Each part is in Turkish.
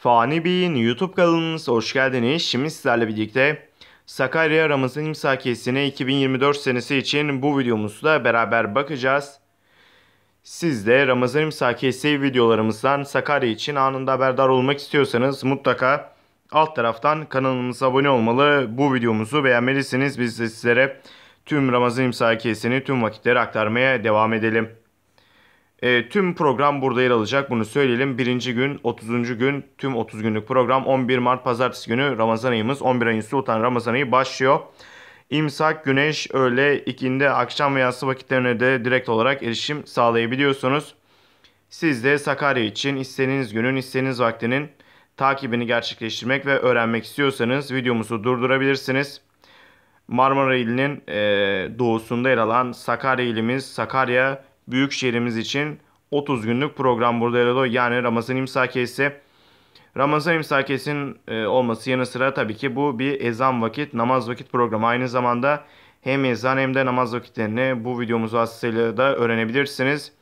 Fani Bey'in YouTube kanalınıza hoş geldiniz. Şimdi sizlerle birlikte Sakarya Ramazan İmsakiyesi'ne 2024 senesi için bu videomuzda beraber bakacağız. Siz de Ramazan İmsakiyesi videolarımızdan Sakarya için anında haberdar olmak istiyorsanız mutlaka alt taraftan kanalımıza abone olmalı. Bu videomuzu beğenmelisiniz. Biz de sizlere tüm Ramazan İmsakiyesi'ni tüm vakitleri aktarmaya devam edelim. E, tüm program burada yer alacak bunu söyleyelim. Birinci gün 30. gün tüm 30 günlük program 11 Mart Pazartesi günü Ramazan ayımız 11 ayın Sultan Ramazan ayı başlıyor. İmsak, güneş, öğle, ikindi, akşam ve yatsı vakitlerine de direkt olarak erişim sağlayabiliyorsunuz. Siz de Sakarya için istediğiniz günün, istediğiniz vaktinin takibini gerçekleştirmek ve öğrenmek istiyorsanız videomuzu durdurabilirsiniz. Marmara ilinin e, doğusunda yer alan Sakarya ilimiz, Sakarya büyük şehrimiz için 30 günlük program burada alıyor. Yani Ramazan imsakiyesi. Ramazan imsakiyesinin e, olması yanı sıra tabii ki bu bir ezan vakit, namaz vakit programı. Aynı zamanda hem ezan hem de namaz vakitlerini bu videomuz vasıtasıyla da öğrenebilirsiniz.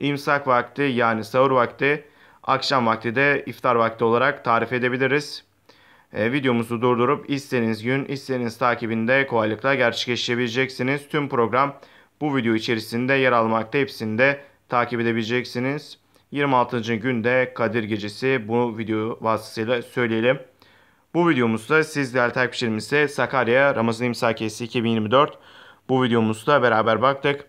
İmsak vakti yani sahur vakti, akşam vakti de iftar vakti olarak tarif edebiliriz. E, videomuzu durdurup istediğiniz gün, istediğiniz takibinde kolaylıkla gerçekleştirebileceksiniz. Tüm program bu video içerisinde yer almakta. Hepsini de takip edebileceksiniz. 26. günde Kadir Gecesi bu video vasıtasıyla söyleyelim. Bu videomuzda siz değerli takipçilerimize Sakarya Ramazan İmsakiyesi 2024 bu videomuzda beraber baktık.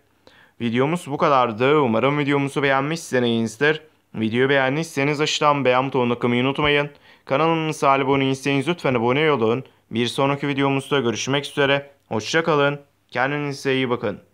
Videomuz bu kadardı. Umarım videomuzu beğenmişsinizdir. Videoyu beğendiyseniz aşağıdan beğen butonuna tıklamayı unutmayın. Kanalımıza abone değilseniz lütfen abone olun. Bir sonraki videomuzda görüşmek üzere. Hoşçakalın. Kendinize iyi bakın.